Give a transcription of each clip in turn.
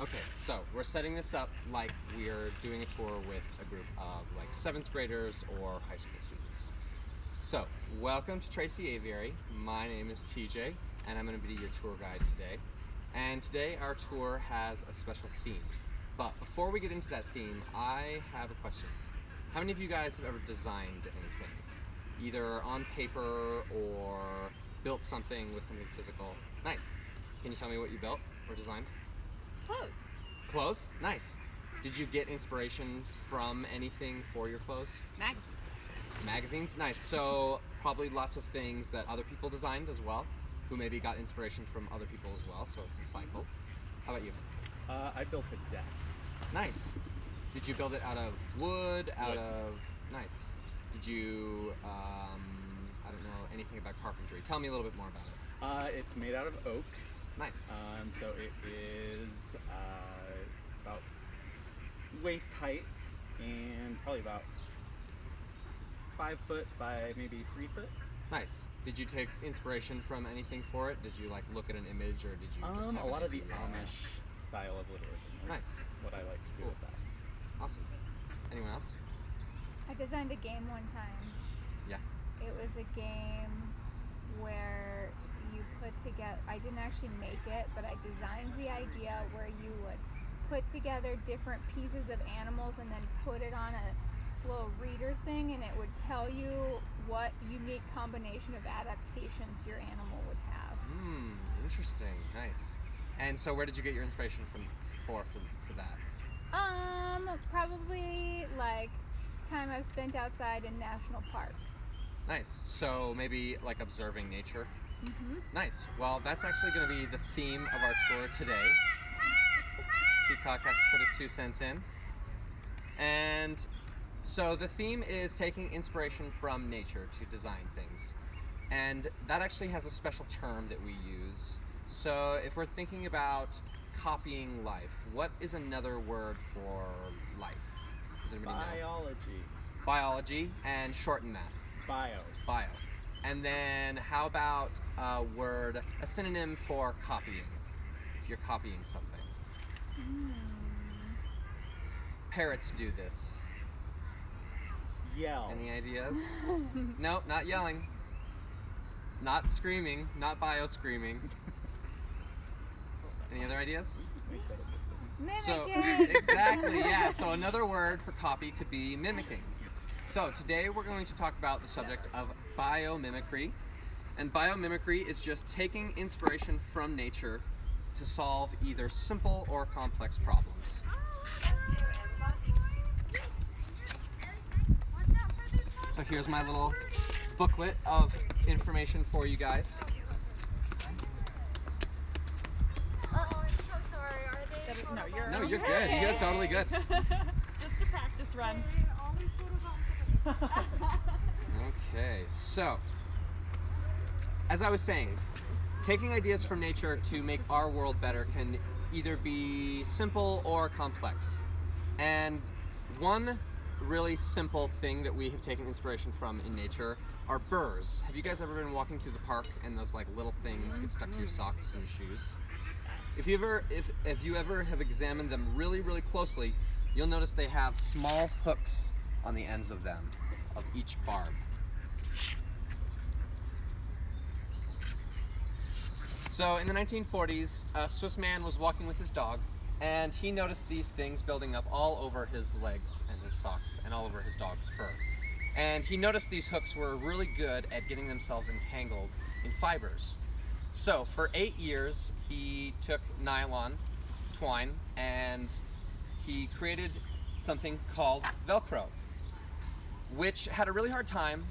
Okay, so we're setting this up like we're doing a tour with a group of like seventh graders or high school students. So, welcome to Tracy Aviary. My name is TJ, and I'm going to be your tour guide today. And today our tour has a special theme. But before we get into that theme, I have a question. How many of you guys have ever designed anything? Either on paper or built something with something physical? Nice. Can you tell me what you built or designed? Clothes. Clothes? Nice. Did you get inspiration from anything for your clothes? Magazines. Magazines? Nice. So, probably lots of things that other people designed as well, who maybe got inspiration from other people as well, so it's a cycle. How about you? Uh, I built a desk. Nice. Did you build it out of wood? Out Wood. of. Nice. Did you. Um, I don't know anything about carpentry. Tell me a little bit more about it. Uh, it's made out of oak, Nice. um, so it is uh, about waist height and probably about five foot by maybe three foot. Nice. Did you take inspiration from anything for it? Did you like look at an image or did you just Um, have a lot of the idea? Amish style of woodworking. is Nice. What I like to do Cool. with that. Awesome. Anyone else? I designed a game one time. Yeah. It was a game where you put together, I didn't actually make it, but I designed the idea where you would put together different pieces of animals and then put it on a little reader thing and it would tell you what unique combination of adaptations your animal would have. Hmm. Interesting. Nice. And so, where did you get your inspiration from for for, for that? Um, probably like time I've spent outside in national parks. Nice. So maybe like observing nature. Hmm Nice. Well, that's actually going to be the theme of our tour today. Peacock has to put his two cents in. And so the theme is taking inspiration from nature to design things. And that actually has a special term that we use. So if we're thinking about copying life, what is another word for life? Does anybody know? Biology. Biology, and shorten that. Bio. Bio. And then how about a word, a synonym for copying, if you're copying something? Hmm. Parrots do this. Yell. Any ideas? nope, not yelling. Not screaming, not bio screaming. Any other ideas? Make that a good thing. Mimic So exactly, yeah. So another word for copy could be mimicking. So today we're going to talk about the subject of biomimicry. And biomimicry is just taking inspiration from nature to solve either simple or complex problems. So here's my little booklet of information for you guys. Oh, I'm so sorry. Are they? No, you're No, you're good. You're totally good. just a practice run. Okay, so as I was saying, taking ideas from nature to make our world better can either be simple or complex. And one really simple thing that we have taken inspiration from in nature are burrs. Have you guys ever been walking through the park and those like little things get stuck to your socks and shoes? If you ever if if you ever have examined them really really closely, you'll notice they have small hooks on the ends of them of each barb. So in the 1940s, a Swiss man was walking with his dog and he noticed these things building up all over his legs and his socks and all over his dog's fur. And he noticed these hooks were really good at getting themselves entangled in fibers. So for eight years, he took nylon twine and he created something called Velcro, which had a really hard time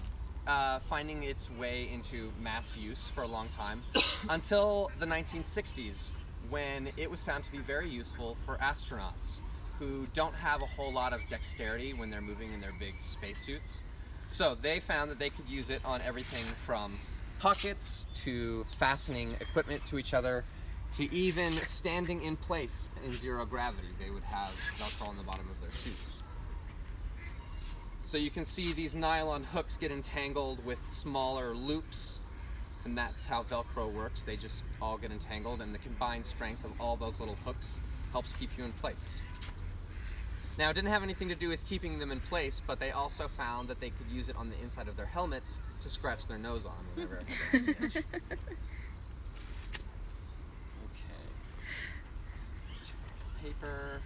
uh, finding its way into mass use for a long time until the 1960s when it was found to be very useful for astronauts who don't have a whole lot of dexterity when they're moving in their big spacesuits. So they found that they could use it on everything from pockets to fastening equipment to each other to even standing in place in zero gravity. They would have Velcro on the bottom of their shoes. So you can see these nylon hooks get entangled with smaller loops, and that's how Velcro works. They just all get entangled, and the combined strength of all those little hooks helps keep you in place. Now, it didn't have anything to do with keeping them in place, but they also found that they could use it on the inside of their helmets to scratch their nose on whenever it had an itch. Okay. Paper.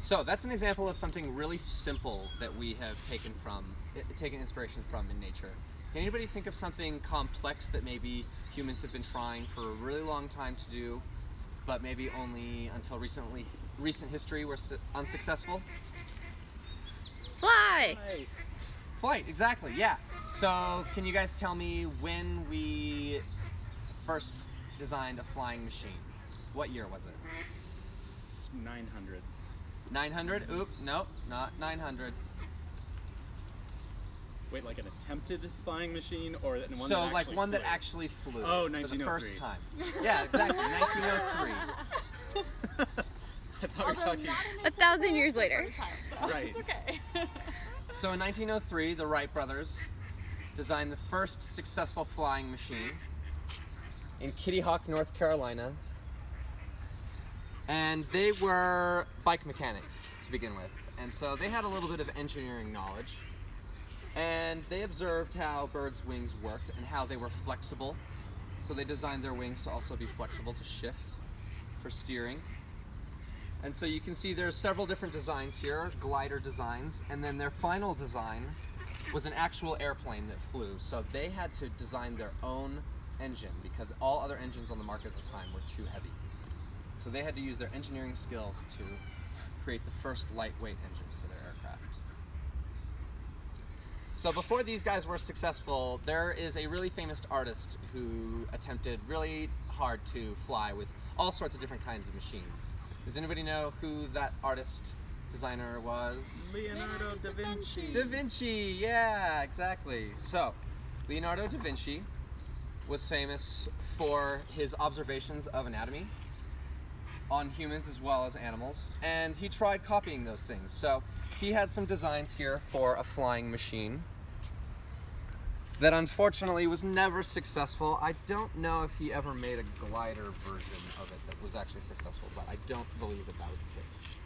So that's an example of something really simple that we have taken from, taken inspiration from in nature. Can anybody think of something complex that maybe humans have been trying for a really long time to do, but maybe only until recently, recent history were unsuccessful? Fly! Right. Flight, exactly, yeah. So, can you guys tell me when we first designed a flying machine? What year was it? 900. 900? Oop, nope, not 900. Wait, like an attempted flying machine or one so, that like actually one that flew? actually flew Oh, for the first oh time. Yeah, exactly, 1903. I thought we were talking. A thousand years later. So Right. It's okay. So, in 1903, the Wright brothers designed the first successful flying machine in Kitty Hawk, North Carolina. And they were bike mechanics to begin with. And so they had a little bit of engineering knowledge. And they observed how birds' wings worked and how they were flexible. So they designed their wings to also be flexible to shift for steering. And so you can see there's several different designs here, glider designs, and then their final design was an actual airplane that flew. So they had to design their own engine because all other engines on the market at the time were too heavy. So they had to use their engineering skills to create the first lightweight engine for their aircraft. So before these guys were successful, there is a really famous artist who attempted really hard to fly with all sorts of different kinds of machines. Does anybody know who that artist designer was? Leonardo da Vinci. Da Vinci, yeah, exactly. So, Leonardo da Vinci was famous for his observations of anatomy on humans as well as animals, and he tried copying those things. So, he had some designs here for a flying machine that unfortunately was never successful. I don't know if he ever made a glider version of it that was actually successful, but I don't believe that that was the case.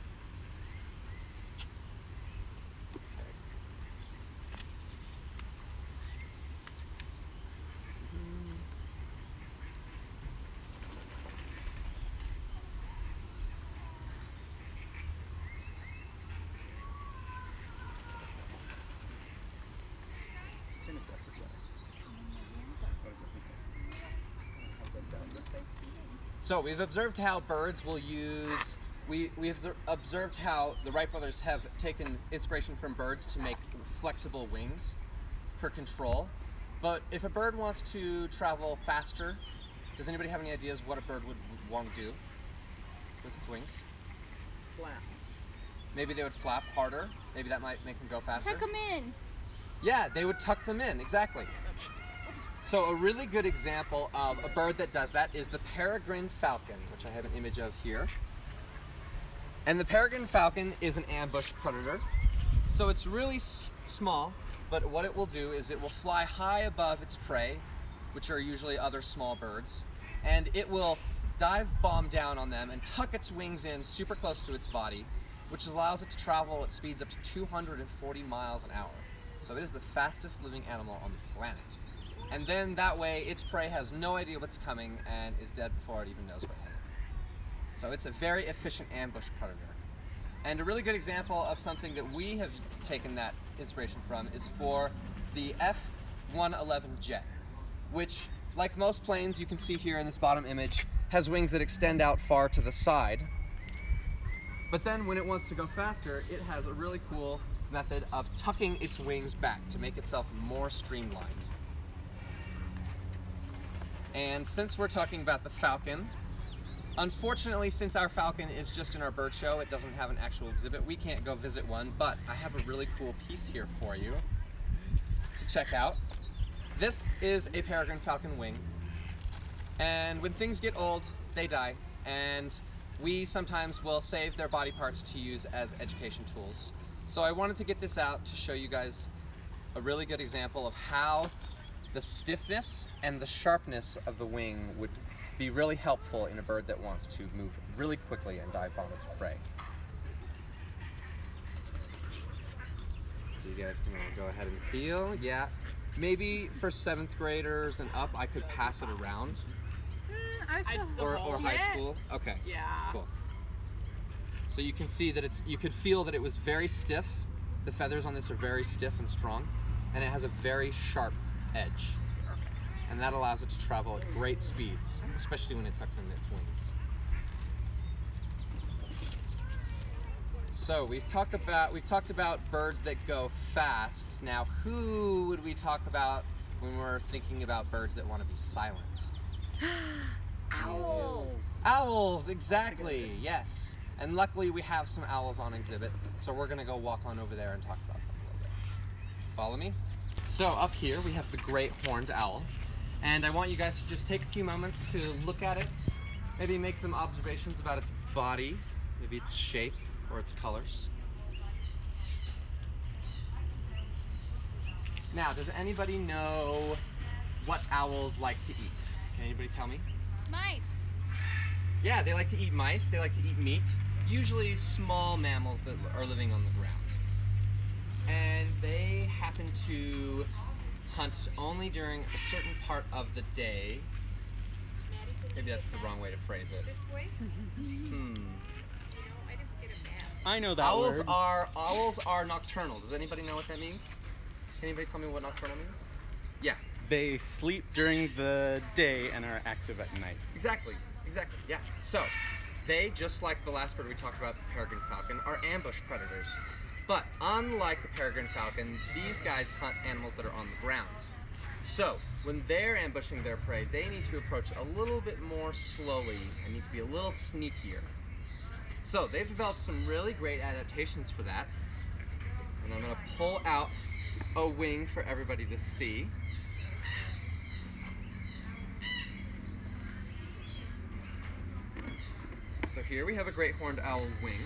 So we've observed how birds will use. We we've observed how the Wright brothers have taken inspiration from birds to make flexible wings for control. But if a bird wants to travel faster, does anybody have any ideas what a bird would, would want to do with its wings? Flap. Maybe they would flap harder. Maybe that might make them go faster. Tuck them in. Yeah, they would tuck them in, exactly. So a really good example of a bird that does that is the peregrine falcon, which I have an image of here. And the peregrine falcon is an ambush predator. So it's really small, but what it will do is it will fly high above its prey, which are usually other small birds, and it will dive bomb down on them and tuck its wings in super close to its body, which allows it to travel at speeds up to 240 miles an hour. So it is the fastest living animal on the planet. And then that way its prey has no idea what's coming and is dead before it even knows what hit it. So it's a very efficient ambush predator. And a really good example of something that we have taken that inspiration from is for the F-111 jet, which, like most planes you can see here in this bottom image, has wings that extend out far to the side. But then when it wants to go faster, it has a really cool method of tucking its wings back to make itself more streamlined. And since we're talking about the Falcon, unfortunately, since our Falcon is just in our bird show, it doesn't have an actual exhibit, we can't go visit one, but I have a really cool piece here for you to check out. This is a peregrine falcon wing, and when things get old, they die, and we sometimes will save their body parts to use as education tools. So I wanted to get this out to show you guys a really good example of how the stiffness and the sharpness of the wing would be really helpful in a bird that wants to move really quickly and dive on its prey. So you guys can go ahead and feel. Yeah. Maybe for seventh graders and up, I could pass it around. Mm, I'd still Or, or high it. school. Okay. Yeah. Cool. So you can see that it's, you could feel that it was very stiff. The feathers on this are very stiff and strong, and it has a very sharp edge. And that allows it to travel at great speeds, especially when it tucks in its wings. So we've talked about we've talked about birds that go fast. Now, who would we talk about when we're thinking about birds that want to be silent? Owls. Owls, exactly. Yes. And luckily we have some owls on exhibit, so we're gonna go walk on over there and talk about them a little bit. Follow me? So up here we have the great horned owl, and I want you guys to just take a few moments to look at it, maybe make some observations about its body, maybe its shape or its colors. Now, does anybody know what owls like to eat? Can anybody tell me? Mice. Yeah, they like to eat mice, they like to eat meat, usually small mammals that are living on the ground. And they happen to hunt only during a certain part of the day. Maybe that's the wrong way to phrase it. Hmm. I know that Owls word. are owls are nocturnal. Does anybody know what that means? Can anybody tell me what nocturnal means? Yeah, They sleep during the day and are active at night. Exactly, exactly, yeah. So, they, just like the last bird we talked about, the peregrine falcon, are ambush predators. But unlike the peregrine falcon, these guys hunt animals that are on the ground. So, when they're ambushing their prey, they need to approach a little bit more slowly and need to be a little sneakier. So, they've developed some really great adaptations for that. And I'm going to pull out a wing for everybody to see. So here we have a great horned owl wing.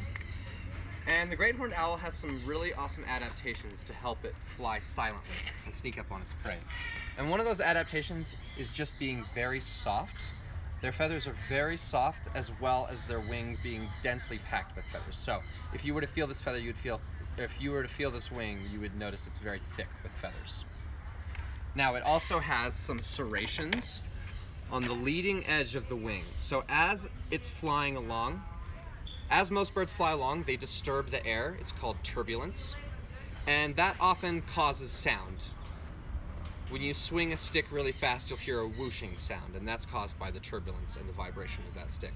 And the great horned owl has some really awesome adaptations to help it fly silently and sneak up on its prey. And one of those adaptations is just being very soft. Their feathers are very soft as well as their wings being densely packed with feathers. So if you were to feel this feather, you would feel, if you were to feel this wing, you would notice it's very thick with feathers. Now it also has some serrations on the leading edge of the wing. So as it's flying along, as most birds fly along, they disturb the air. It's called turbulence. And that often causes sound. When you swing a stick really fast, you'll hear a whooshing sound, and that's caused by the turbulence and the vibration of that stick.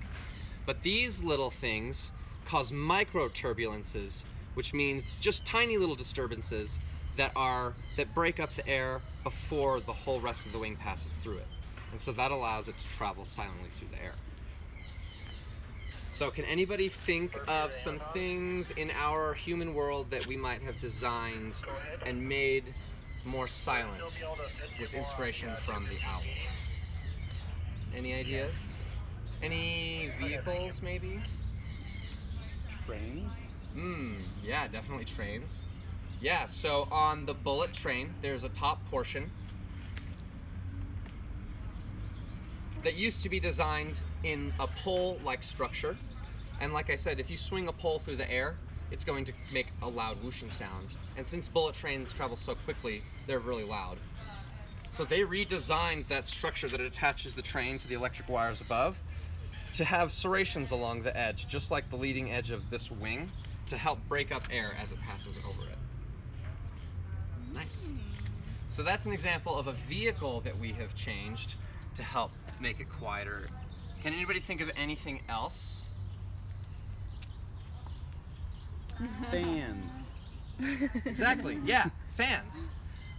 But these little things cause micro turbulences, which means just tiny little disturbances that are that break up the air before the whole rest of the wing passes through it. And so that allows it to travel silently through the air. So can anybody think of some things in our human world that we might have designed and made more silent with inspiration from the owl? Any ideas? Any vehicles maybe? Trains? Hmm, yeah, definitely trains. Yeah, so on the bullet train, there's a top portion that used to be designed in a pole-like structure. And like I said, if you swing a pole through the air, it's going to make a loud whooshing sound. And since bullet trains travel so quickly, they're really loud. So they redesigned that structure that attaches the train to the electric wires above to have serrations along the edge, just like the leading edge of this wing, to help break up air as it passes over it. Nice. So that's an example of a vehicle that we have changed to help make it quieter. Can anybody think of anything else? Fans. Exactly. Yeah, fans.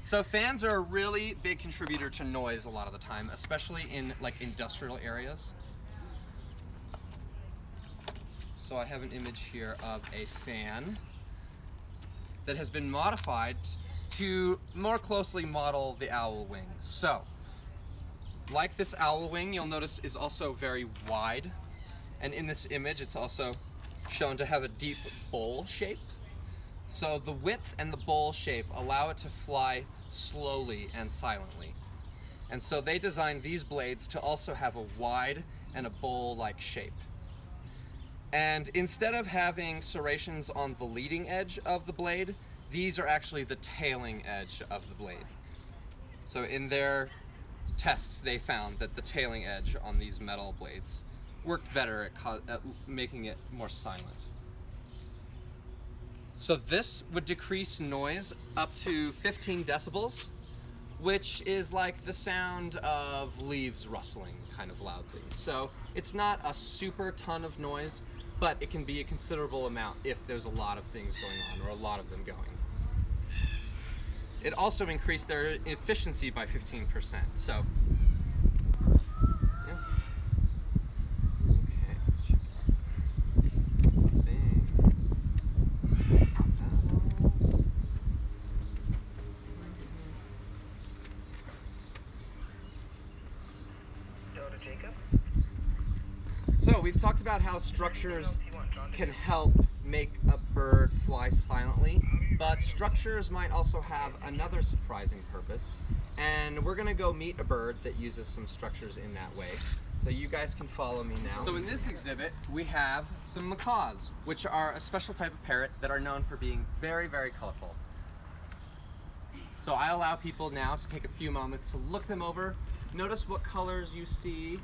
So fans are a really big contributor to noise a lot of the time, especially in like industrial areas. So I have an image here of a fan that has been modified to more closely model the owl wing. So, like this owl wing, you'll notice is also very wide. And in this image, it's also shown to have a deep bowl shape. So the width and the bowl shape allow it to fly slowly and silently. And so they designed these blades to also have a wide and a bowl-like shape. And instead of having serrations on the leading edge of the blade, these are actually the tailing edge of the blade. So in their tests, they found that the tailing edge on these metal blades worked better at, at making it more silent. So this would decrease noise up to 15 decibels, which is like the sound of leaves rustling kind of loudly. So it's not a super ton of noise, but it can be a considerable amount if there's a lot of things going on or a lot of them going. It also increased their efficiency by 15%. So, yeah. Okay, let's check out thing. Panels. So we've talked about how structures can help make a bird fly silently, but structures might also have another surprising purpose. And we're gonna go meet a bird that uses some structures in that way. So you guys can follow me now. So in this exhibit, we have some macaws, which are a special type of parrot that are known for being very, very colorful. So I allow people now to take a few moments to look them over. Notice what colors you see.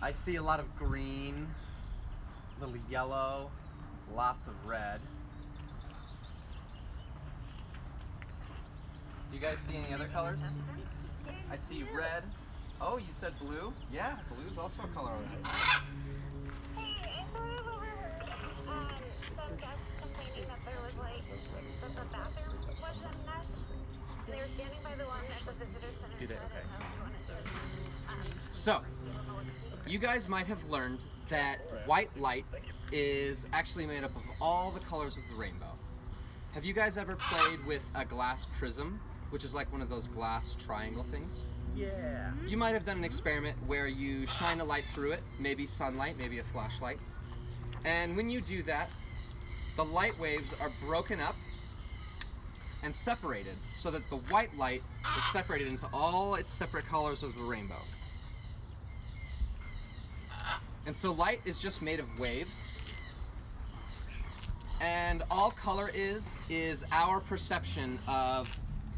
I see a lot of green, little yellow, lots of red. Do you guys see any other colors? I see red. Oh, you said blue? Yeah, blue is also a color on that. Hey, I sort of overheard some guests complaining that there was like that the bathroom wasn't enough. And they were standing by the one at the visitor center. Do they? Okay. didn't know if you wanted to, um, So, you guys might have learned that white light is actually made up of all the colors of the rainbow. Have you guys ever played with a glass prism, which is like one of those glass triangle things? Yeah. You might have done an experiment where you shine a light through it, maybe sunlight, maybe a flashlight. And when you do that, the light waves are broken up and separated so that the white light is separated into all its separate colors of the rainbow. And so light is just made of waves. And all color is, is our perception of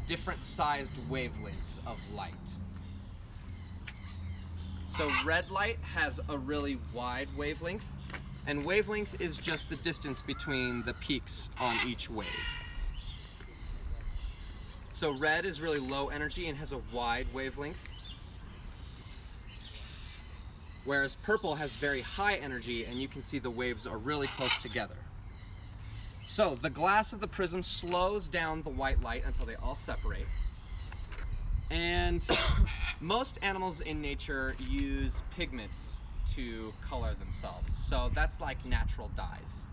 different sized wavelengths of light. So red light has a really wide wavelength, and wavelength is just the distance between the peaks on each wave. So red is really low energy and has a wide wavelength. Whereas purple has very high energy and you can see the waves are really close together. So the glass of the prism slows down the white light until they all separate. And most animals in nature use pigments to color themselves. So that's like natural dyes.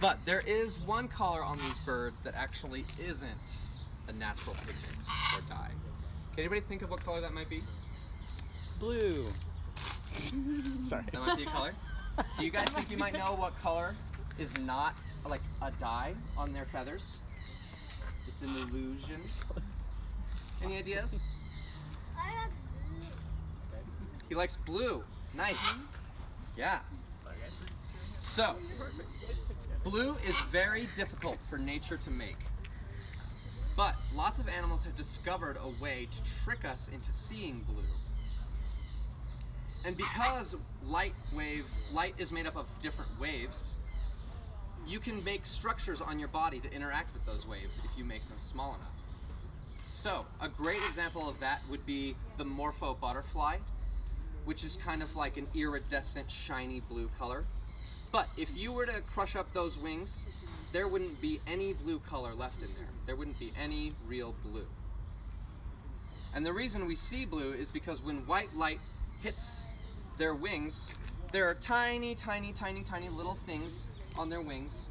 But there is one color on these birds that actually isn't a natural pigment or dye. Can anybody think of what color that might be? Blue. Sorry. That might be a color. Do you guys think you might know what color is not like a dye on their feathers? It's an illusion. Any ideas? I had He likes blue. Nice. Yeah. So, blue is very difficult for nature to make. But lots of animals have discovered a way to trick us into seeing blue. And because light waves, light is made up of different waves, you can make structures on your body that interact with those waves if you make them small enough. So, a great example of that would be the morpho butterfly, which is kind of like an iridescent, shiny blue color. But if you were to crush up those wings, there wouldn't be any blue color left in there. There wouldn't be any real blue. And the reason we see blue is because when white light hits their wings, there are tiny, tiny, tiny, tiny little things on their wings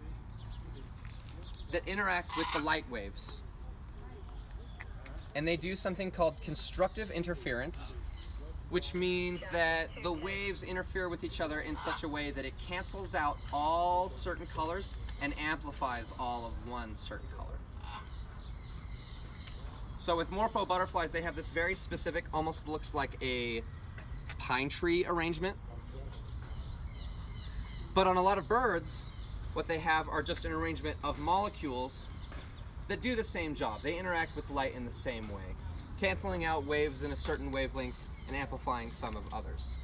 that interact with the light waves. And they do something called constructive interference, which means that the waves interfere with each other in such a way that it cancels out all certain colors and amplifies all of one certain color. So with morpho butterflies, they have this very specific, almost looks like a pine tree arrangement. But on a lot of birds, what they have are just an arrangement of molecules that do the same job. They interact with light in the same way, canceling out waves in a certain wavelength and amplifying some of others.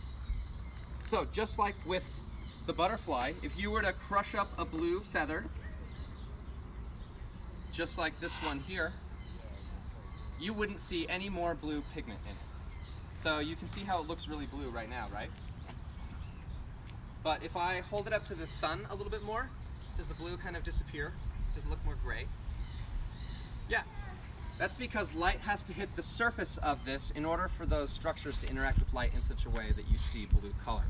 So just like with the butterfly, if you were to crush up a blue feather, just like this one here, you wouldn't see any more blue pigment in it. So you can see how it looks really blue right now, right? But if I hold it up to the sun a little bit more, does the blue kind of disappear? Does it look more gray? Yeah. That's because light has to hit the surface of this in order for those structures to interact with light in such a way that you see blue color.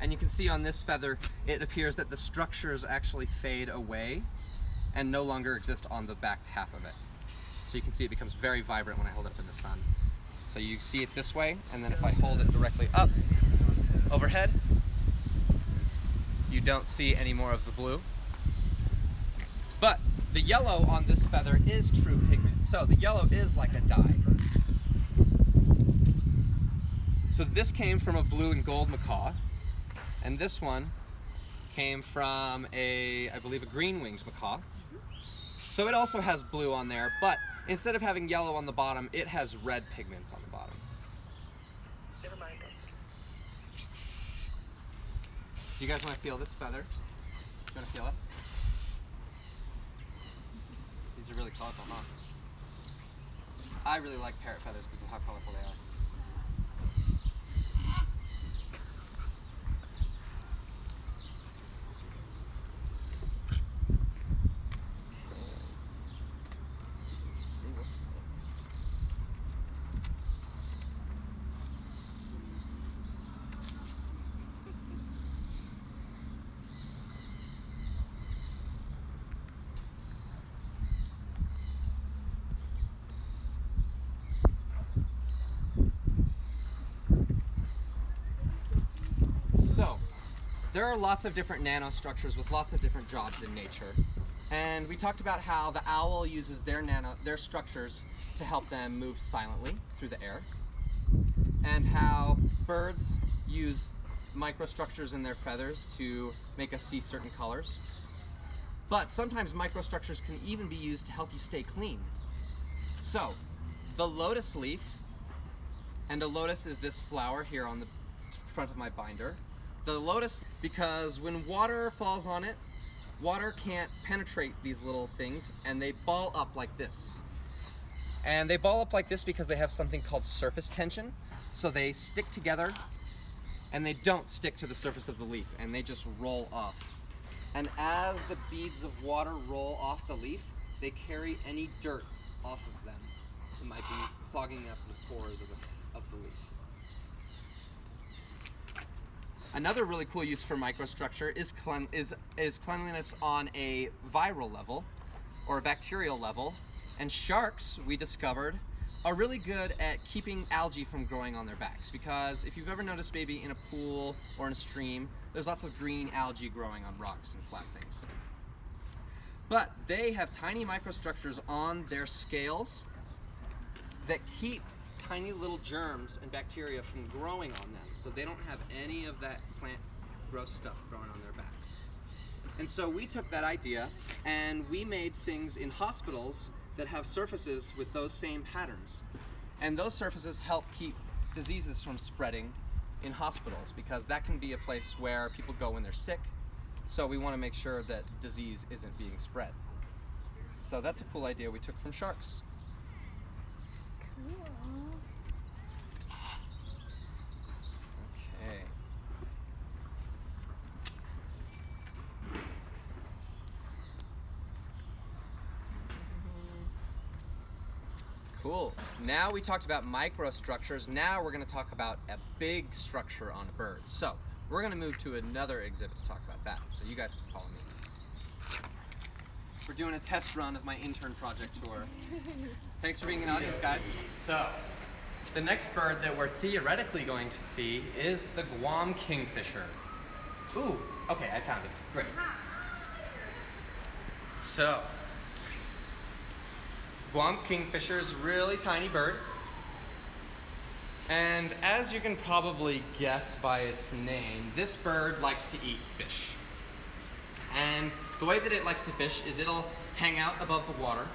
And you can see on this feather, it appears that the structures actually fade away and no longer exist on the back half of it. So you can see it becomes very vibrant when I hold it up in the sun. So you see it this way, and then if I hold it directly up overhead, you don't see any more of the blue. But the yellow on this feather is true pigment. So the yellow is like a dye. So this came from a blue and gold macaw, and this one came from a, I believe, a green wings macaw. So it also has blue on there, but instead of having yellow on the bottom, it has red pigments on the bottom. Never mind. Do you guys want to feel this feather? You want to feel it? These are really colorful, huh? I really like parrot feathers because of how colorful they are. Let's see what's next. So, there are lots of different nanostructures with lots of different jobs in nature. And we talked about how the owl uses their nano their structures to help them move silently through the air. And how birds use microstructures in their feathers to make us see certain colors. But sometimes microstructures can even be used to help you stay clean. So, the lotus leaf, and a lotus is this flower here on the front of my binder. The lotus, because when water falls on it, water can't penetrate these little things and they ball up like this. And they ball up like this because they have something called surface tension. So they stick together and they don't stick to the surface of the leaf and they just roll off. And as the beads of water roll off the leaf, they carry any dirt off of them. It might be clogging up the pores of the, of the leaf. Another really cool use for microstructure is, clean, is, is cleanliness on a viral level or a bacterial level. And sharks, we discovered, are really good at keeping algae from growing on their backs because if you've ever noticed maybe in a pool or in a stream, there's lots of green algae growing on rocks and flat things. But they have tiny microstructures on their scales that keep tiny little germs and bacteria from growing on them. So they don't have any of that plant gross stuff growing on their backs. And so we took that idea and we made things in hospitals that have surfaces with those same patterns. And those surfaces help keep diseases from spreading in hospitals because that can be a place where people go when they're sick. So we want to make sure that disease isn't being spread. So that's a cool idea we took from sharks. Okay. Cool. Now we talked about microstructures. Now we're going to talk about a big structure on a bird. So we're going to move to another exhibit to talk about that. So you guys can follow me. We're doing a test run of my intern project tour. Thanks for being an audience, guys. So, the next bird that we're theoretically going to see is the Guam kingfisher. Ooh, okay, I found it. Great. So, Guam kingfisher is really tiny bird. And as you can probably guess by its name, this bird likes to eat fish. And the way that it likes to fish is it'll hang out above the water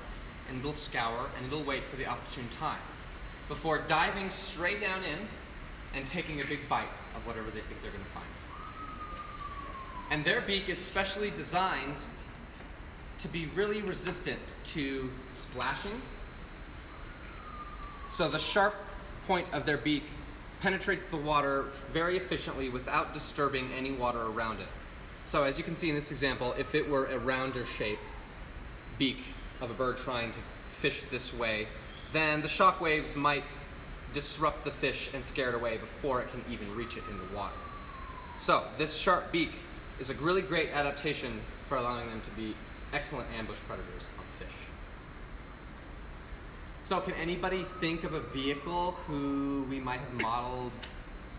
and it'll scour and it'll wait for the opportune time before diving straight down in and taking a big bite of whatever they think they're going to find. And their beak is specially designed to be really resistant to splashing. So the sharp point of their beak penetrates the water very efficiently without disturbing any water around it. So as you can see in this example, if it were a rounder shape beak of a bird trying to fish this way, then the shock waves might disrupt the fish and scare it away before it can even reach it in the water. So this sharp beak is a really great adaptation for allowing them to be excellent ambush predators on fish. So can anybody think of a vehicle who we might have modeled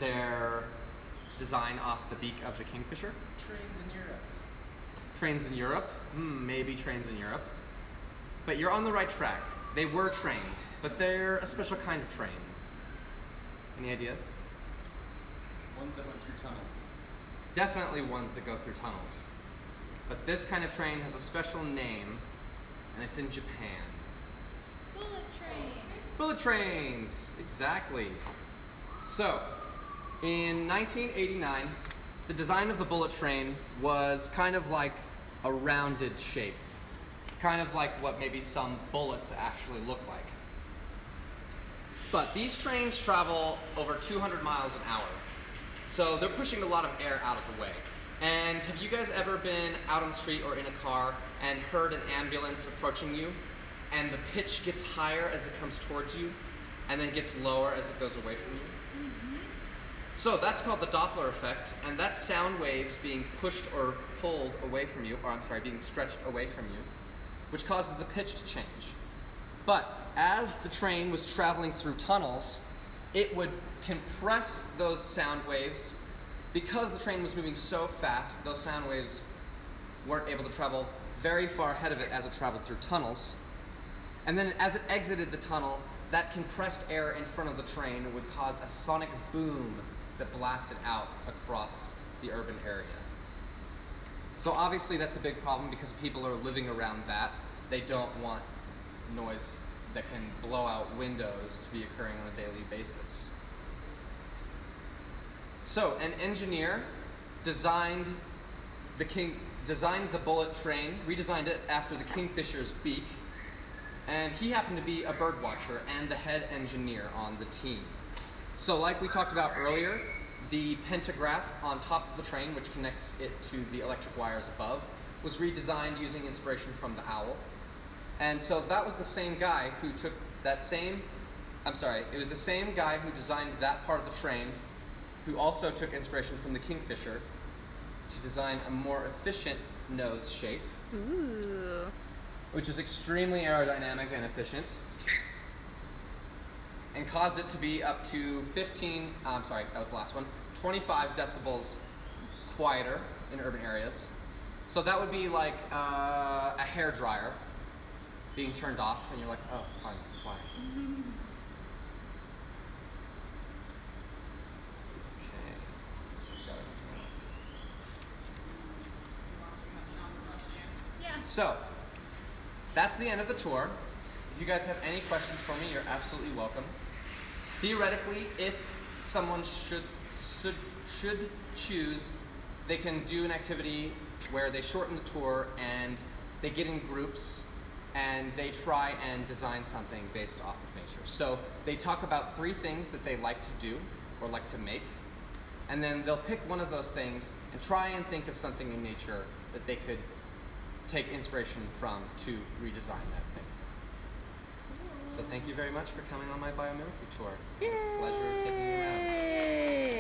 their design off the beak of the kingfisher? Trains in Europe. Trains in Europe? Hmm, maybe trains in Europe. But you're on the right track. They were trains, but they're a special kind of train. Any ideas? Ones that went through tunnels. Definitely ones that go through tunnels. But this kind of train has a special name, and it's in Japan. Bullet train. Bullet trains! Exactly. So, in 1989, the design of the bullet train was kind of like a rounded shape. Kind of like what maybe some bullets actually look like. But these trains travel over 200 miles an hour. So they're pushing a lot of air out of the way. And have you guys ever been out on the street or in a car and heard an ambulance approaching you and the pitch gets higher as it comes towards you and then gets lower as it goes away from you? Mm-hmm. So that's called the Doppler effect, and that's sound waves being pushed or pulled away from you, or I'm sorry, being stretched away from you, which causes the pitch to change. But as the train was traveling through tunnels, it would compress those sound waves because the train was moving so fast, those sound waves weren't able to travel very far ahead of it as it traveled through tunnels. And then as it exited the tunnel, that compressed air in front of the train would cause a sonic boom that blasted out across the urban area. So obviously that's a big problem because people are living around that. They don't want noise that can blow out windows to be occurring on a daily basis. So an engineer designed the king designed the bullet train, redesigned it after the kingfisher's beak, and he happened to be a bird watcher and the head engineer on the team. So like we talked about earlier, the pantograph on top of the train, which connects it to the electric wires above, was redesigned using inspiration from the owl. And so that was the same guy who took that same, I'm sorry, it was the same guy who designed that part of the train, who also took inspiration from the kingfisher to design a more efficient nose shape, Ooh. which is extremely aerodynamic and efficient, and caused it to be up to 15, uh, I'm sorry, that was the last one, 25 decibels quieter in urban areas. So that would be like uh, a hair dryer being turned off, and you're like, oh, fine, quiet. Okay, let's see, got anything else? Yeah. So, that's the end of the tour. If you guys have any questions for me, you're absolutely welcome. Theoretically, if someone should should should choose, they can do an activity where they shorten the tour and they get in groups and they try and design something based off of nature. So they talk about three things that they like to do or like to make, and then they'll pick one of those things and try and think of something in nature that they could take inspiration from to redesign that thing. So thank you very much for coming on my biomimicry tour. Pleasure taking you around.